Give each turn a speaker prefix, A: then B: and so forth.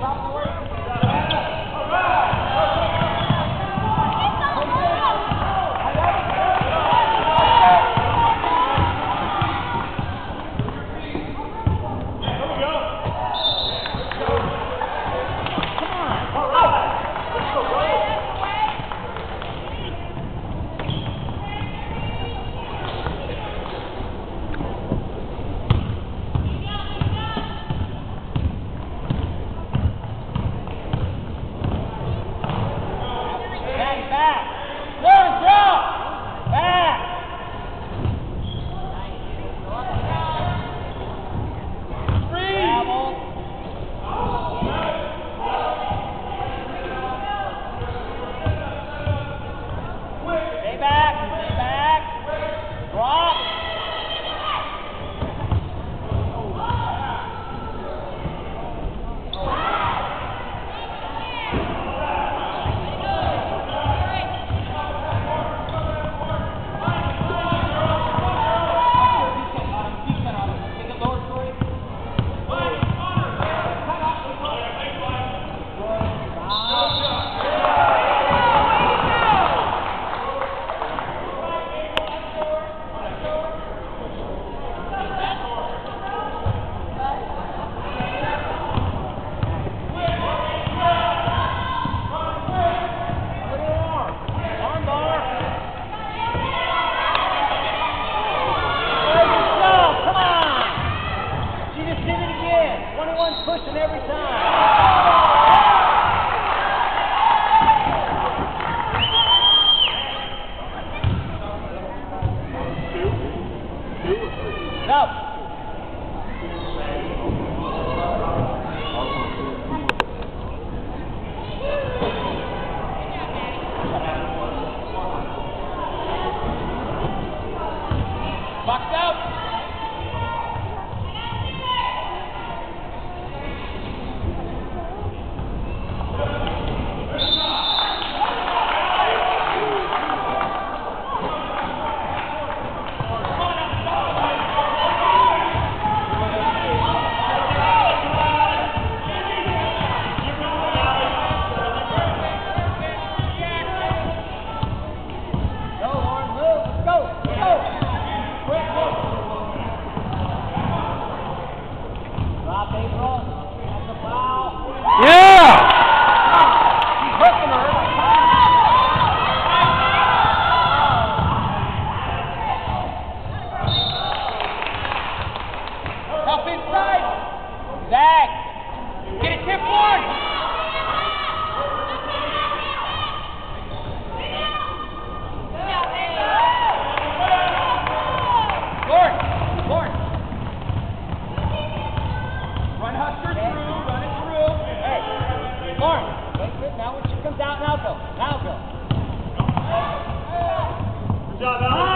A: Thank you. Up. بيران comes out, now go, now go.
B: Good job, Alex.